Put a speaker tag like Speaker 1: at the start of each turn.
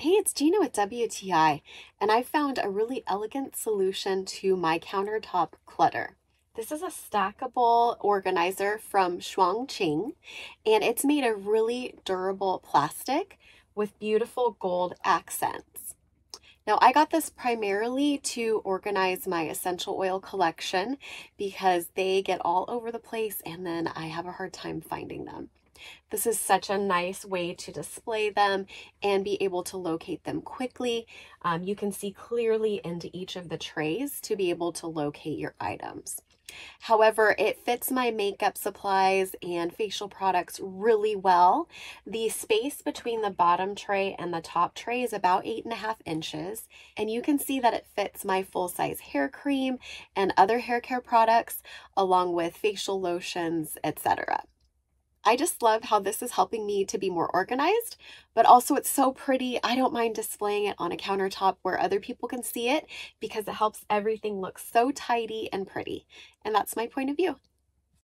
Speaker 1: Hey, it's Gina with WTI, and I found a really elegant solution to my countertop clutter. This is a stackable organizer from Shuangqing, and it's made of really durable plastic with beautiful gold accents. Now, I got this primarily to organize my essential oil collection because they get all over the place and then I have a hard time finding them. This is such a nice way to display them and be able to locate them quickly. Um, you can see clearly into each of the trays to be able to locate your items. However, it fits my makeup supplies and facial products really well. The space between the bottom tray and the top tray is about eight and a half inches, and you can see that it fits my full-size hair cream and other hair care products, along with facial lotions, etc. I just love how this is helping me to be more organized, but also it's so pretty. I don't mind displaying it on a countertop where other people can see it because it helps everything look so tidy and pretty. And that's my point of view.